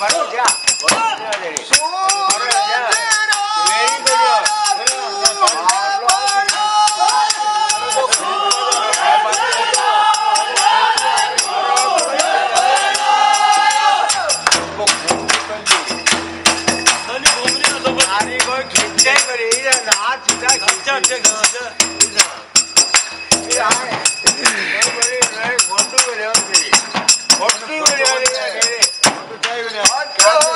바로 자. 아니 뭐 긴장거리 이런 나 진짜 긴장 긴장 긴장. 야, 내가 머리 내 원두 그려야지. 원두 그려야 hardcore.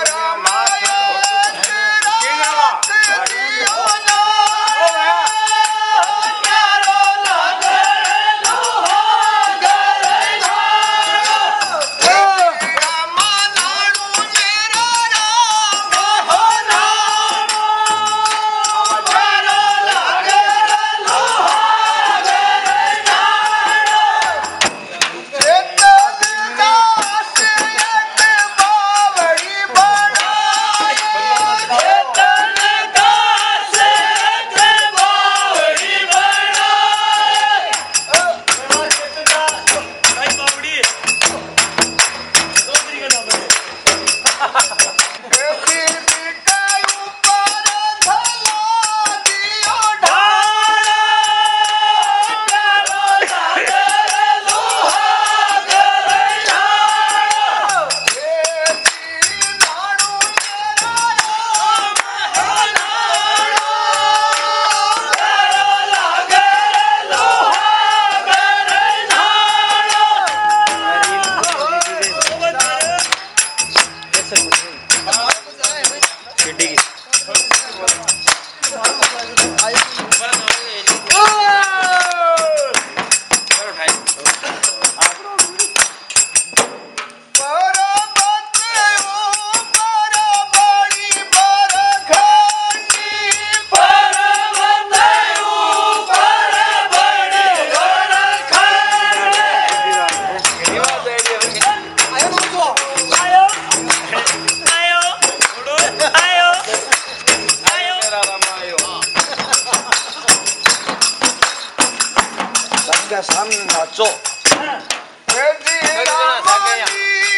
Alter. 나지가 삼는 났 죠. 돼지나만이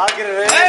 Margaret.